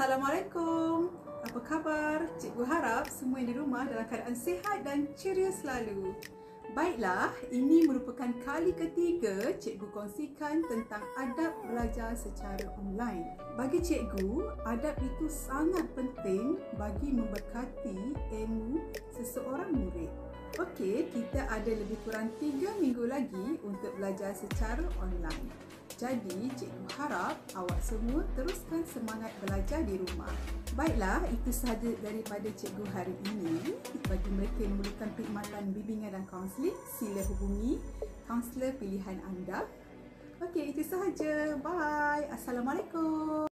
Assalamualaikum. Apa khabar? Cikgu harap semua yang di rumah dalam keadaan sihat dan ceria selalu. Baiklah, ini merupakan kali ketiga cikgu kongsikan tentang adab belajar secara online. Bagi cikgu, adab itu sangat penting bagi memberkati ilmu seseorang murid. Okey, kita ada lebih kurang 3 minggu lagi untuk belajar secara online. Jadi, cikgu harap awak semua teruskan semangat belajar di rumah. Baiklah, itu sahaja daripada cikgu hari ini. Bagi mereka yang memerlukan perkhidmatan bimbingan dan kaunseling, sila hubungi kaunselor pilihan anda. Okey, itu sahaja. Bye. Assalamualaikum.